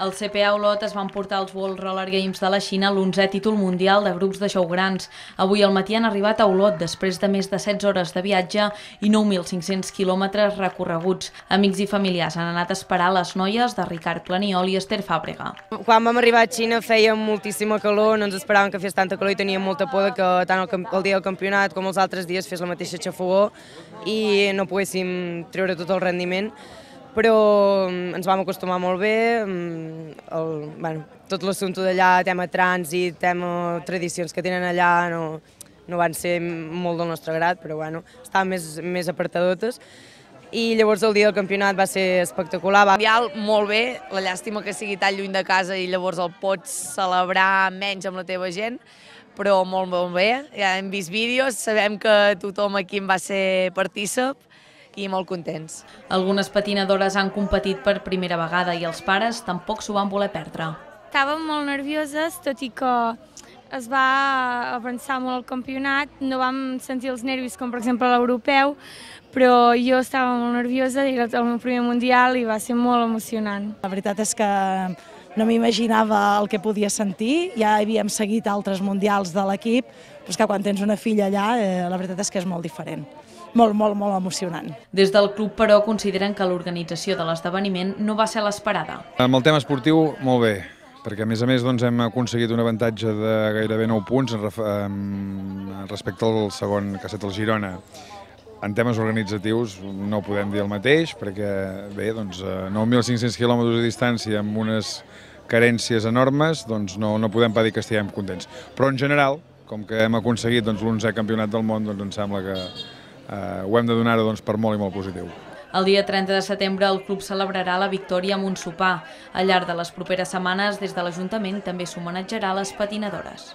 El CPA Olot es van portar als World Roller Games de la Xina l'11è títol mundial de grups de show grans. Avui al matí han arribat a Olot després de més de 16 hores de viatge i 9.500 quilòmetres recorreguts. Amics i familiars han anat a esperar les noies de Ricard Planiol i Esther Fàbrega. Quan vam arribar a Xina feia moltíssima calor, no ens esperàvem que fes tanta calor i teníem molta por que tant el, el dia del campionat com els altres dies fes la mateixa xafogó i no poguéssim treure tot el rendiment però mm, ens vam acostumar molt bé, mm, el, bueno, tot l'assumpte d'allà, tema trànsit, tema tradicions que tenen allà, no, no van ser molt del nostre grat, però bueno, estaven més, més apartadotes. I llavors el dia del campionat va ser espectacular. Va... Mundial, molt bé, la llàstima que sigui tan lluny de casa i llavors el pots celebrar menys amb la teva gent, però molt, molt bé. Ja hem vist vídeos, sabem que tothom aquí en va ser partícip, i molt contents. Algunes patinadores han competit per primera vegada i els pares tampoc s'ho van voler perdre. Estàvem molt nervioses, tot i que es va avançar molt el campionat, no vam sentir els nervis com per exemple l'europeu, però jo estava molt nerviosa, era el meu primer mundial i va ser molt emocionant. La veritat és que no m'imaginava el que podia sentir, ja havíem seguit altres mundials de l'equip, però és que quan tens una filla allà, eh, la veritat és que és molt diferent molt, molt, molt emocionant. Des del club, però, consideren que l'organització de l'esdeveniment no va ser l'esperada. Amb el tema esportiu, molt bé, perquè a més a més doncs, hem aconseguit un avantatge de gairebé 9 punts respecte al segon que ha estat el Girona. En temes organitzatius no podem dir el mateix, perquè bé, doncs, 9.500 quilòmetres de distància amb unes carències enormes, doncs no, no podem pas dir que estiguem contents. Però en general, com que hem aconseguit doncs, l'11è campionat del món, doncs em sembla que eh, ho hem de donar doncs, per molt i molt positiu. El dia 30 de setembre el club celebrarà la victòria amb un sopar. Al llarg de les properes setmanes, des de l'Ajuntament també s'homenatjarà les patinadores.